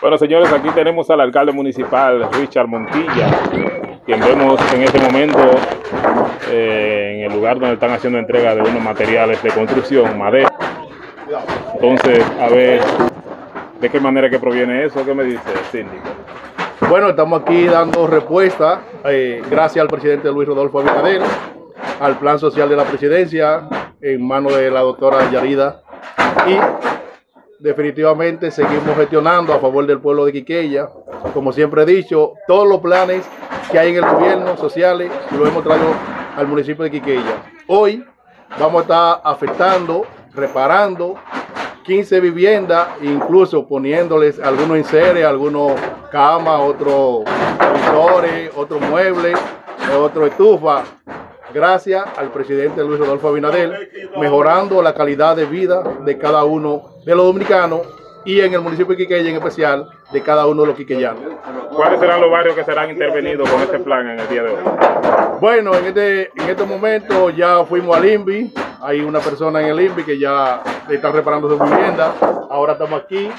Bueno, señores, aquí tenemos al alcalde municipal, Richard Montilla, quien vemos en este momento eh, en el lugar donde están haciendo entrega de unos materiales de construcción, madera. Entonces, a ver, ¿de qué manera que proviene eso? ¿Qué me dice síndico? Bueno, estamos aquí dando respuesta, eh, gracias al presidente Luis Rodolfo Abinader, al plan social de la presidencia, en manos de la doctora Yarida, y definitivamente seguimos gestionando a favor del pueblo de Quiqueya. Como siempre he dicho, todos los planes que hay en el gobierno sociales lo hemos traído al municipio de Quiqueya. Hoy vamos a estar afectando, reparando 15 viviendas, incluso poniéndoles algunos enseres, algunos camas, otros visores, otros muebles, otro estufa, gracias al presidente Luis Rodolfo Abinader, mejorando la calidad de vida de cada uno de los dominicanos y en el municipio de Quiqueya en especial de cada uno de los quiqueyanos. ¿Cuáles serán los barrios que serán intervenidos con este plan en el día de hoy? Bueno, en este, en este momento ya fuimos al INVI, hay una persona en el INVI que ya está reparando su vivienda, ahora estamos aquí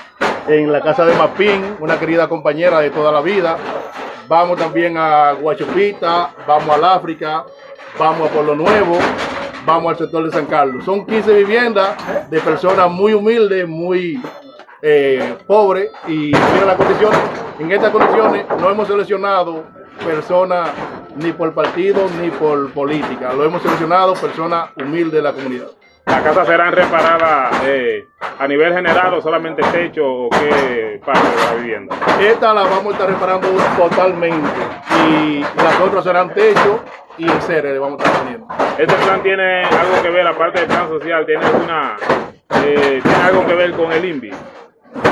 en la casa de Mapín, una querida compañera de toda la vida, vamos también a Guachupita, vamos al África, vamos a Pueblo Nuevo, vamos al sector de San Carlos. Son 15 viviendas de personas muy humildes, muy eh, pobres y mira las condiciones. En estas condiciones no hemos seleccionado personas ni por partido ni por política, lo hemos seleccionado personas humildes de la comunidad. ¿Las casas serán reparadas eh, a nivel general o solamente techo o qué parte de la vivienda? Esta la vamos a estar reparando totalmente y las otras serán techo y serie le vamos a estar poniendo. ¿Este plan tiene algo que ver, aparte del plan social, tiene, una, eh, ¿tiene algo que ver con el INVI?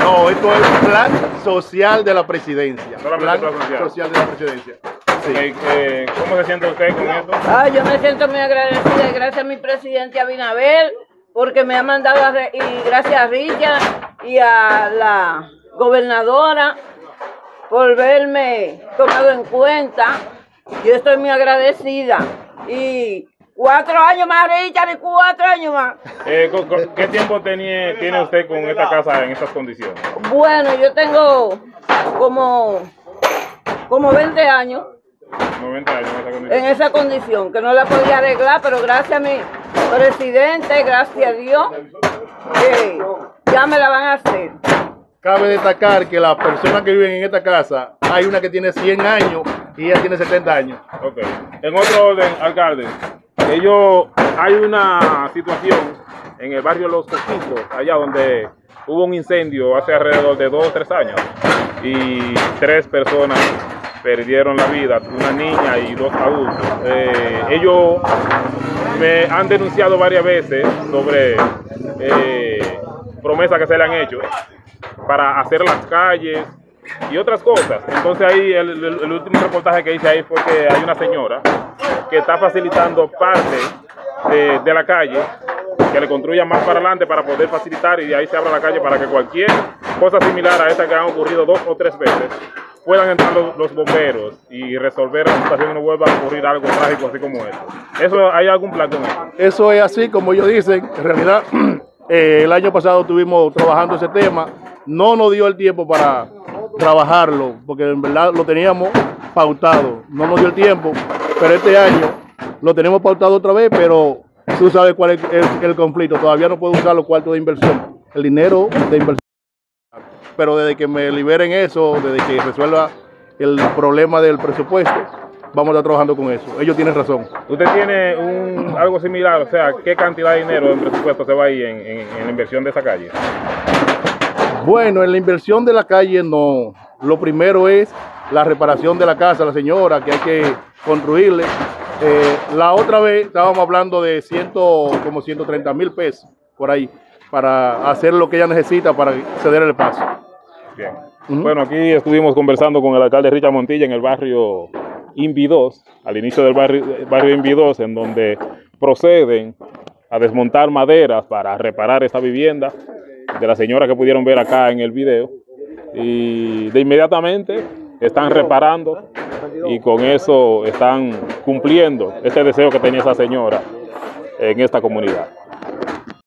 No, esto es plan social de la presidencia. Solamente Plan plan social. social de la presidencia. Sí. Eh, eh, ¿Cómo se siente usted con esto? Ah, yo me siento muy agradecida y gracias a mi presidente Abinader porque me ha mandado a re- y gracias a Richard y a la gobernadora por verme tomado en cuenta. Yo estoy muy agradecida y cuatro años más Richard y cuatro años más. Eh, ¿Qué tiempo tenía, tiene usted con esta casa en estas condiciones? Bueno, yo tengo como como 20 años 90 años en esta en condición. esa condición, que no la podía arreglar, pero gracias a mi presidente, gracias a Dios, que ya me la van a hacer. Cabe destacar que las personas que viven en esta casa, hay una que tiene 100 años y ella tiene 70 años. Ok. En otro orden, alcalde, ellos, hay una situación en el barrio Los Coquitos, allá donde hubo un incendio hace alrededor de dos o tres años y tres personas perdieron la vida, una niña y dos adultos. Eh, ellos me han denunciado varias veces sobre eh, promesas que se le han hecho para hacer las calles y otras cosas. Entonces ahí el, último reportaje que hice ahí fue que hay una señora que está facilitando parte de, la calle que le construya más para adelante para poder facilitar y de ahí se abra la calle para que cualquier cosa similar a esta que han ocurrido dos o tres veces puedan entrar los, bomberos y resolver la situación y no vuelva a ocurrir algo trágico así como esto. ¿Eso hay algún plan con eso? Eso es así como ellos dicen. En realidad, eh, el año pasado estuvimos trabajando ese tema. No nos dio el tiempo para trabajarlo, porque en verdad lo teníamos pautado. No nos dio el tiempo, pero este año lo tenemos pautado otra vez, pero tú sabes cuál es el, el conflicto. Todavía no puedo usar los cuartos de inversión, el dinero de inversión. Pero desde que me liberen eso, desde que resuelva el problema del presupuesto, vamos a estar trabajando con eso. Ellos tienen razón. Usted tiene un, algo similar, o sea, ¿qué cantidad de dinero en presupuesto se va ahí en, en- en la inversión de esa calle? Bueno, en la inversión de la calle no. Lo primero es la reparación de la casa, la señora, que hay que construirle. Eh, la otra vez estábamos hablando de ciento, como 130 mil pesos por ahí para hacer lo que ella necesita para ceder el paso. Bien. Bueno, aquí estuvimos conversando con el alcalde Richard Montilla en el barrio Invi 2, al inicio del barrio, barrio Invi 2, en donde proceden a desmontar maderas para reparar esta vivienda de la señora que pudieron ver acá en el video. Y de inmediatamente están reparando y con eso están cumpliendo ese deseo que tenía esa señora en esta comunidad.